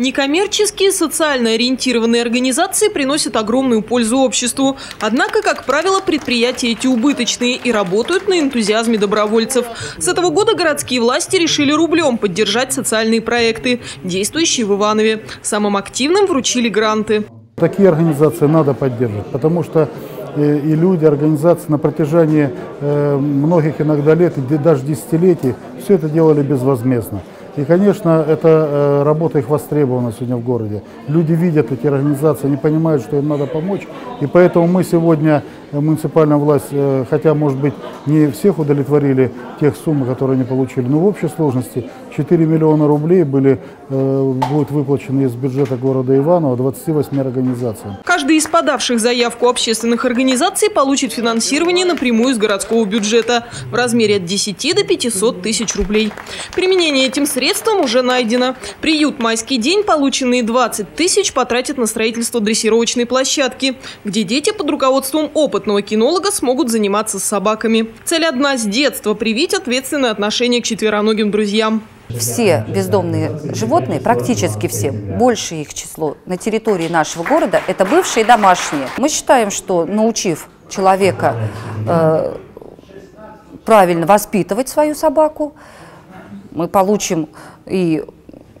Некоммерческие социально ориентированные организации приносят огромную пользу обществу. Однако, как правило, предприятия эти убыточные и работают на энтузиазме добровольцев. С этого года городские власти решили рублем поддержать социальные проекты, действующие в Иванове. Самым активным вручили гранты. Такие организации надо поддерживать, потому что э, и люди, организации на протяжении э, многих иногда лет, и даже десятилетий, все это делали безвозмездно. И, конечно, эта э, работа их востребована сегодня в городе. Люди видят эти организации, они понимают, что им надо помочь. И поэтому мы сегодня, муниципальная власть, э, хотя, может быть, не всех удовлетворили тех сумм, которые они получили, но в общей сложности 4 миллиона рублей были, будут выплачены из бюджета города Иваново 28 организациям. Каждый из подавших заявку общественных организаций получит финансирование напрямую из городского бюджета в размере от 10 до 500 тысяч рублей. Применение этим средств средством уже найдено. Приют «Майский день» полученные 20 тысяч потратит на строительство дрессировочной площадки, где дети под руководством опытного кинолога смогут заниматься с собаками. Цель одна – с детства привить ответственное отношение к четвероногим друзьям. Все бездомные животные, практически все, большее их число на территории нашего города, это бывшие домашние. Мы считаем, что научив человека э, правильно воспитывать свою собаку, мы получим и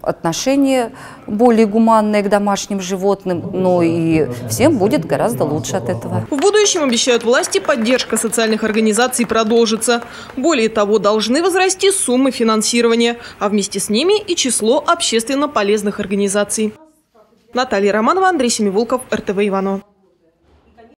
отношение более гуманное к домашним животным, но и всем будет гораздо лучше от этого. В будущем, обещают власти, поддержка социальных организаций продолжится. Более того, должны возрасти суммы финансирования, а вместе с ними и число общественно полезных организаций. Наталья Романова, Андрей Семиволков, РТВ Иванова.